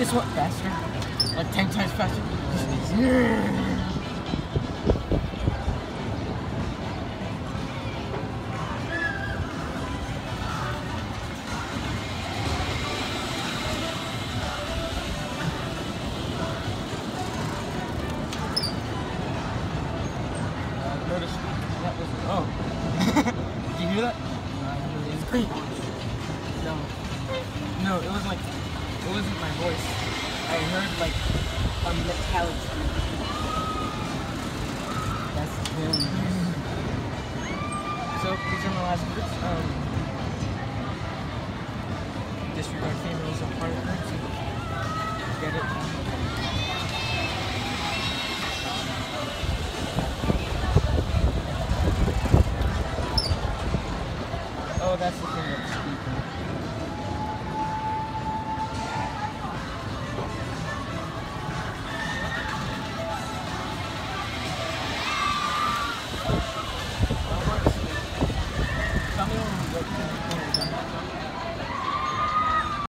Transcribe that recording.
this one faster, like ten times faster. Notice that was oh. Did you hear that? It's great. No. No, it was like it wasn't my voice. I heard like a metallic scream. That's very nice. So these are my last words. Um, disregard females are part of currency. Get it? Oh, that's the thing Thank you.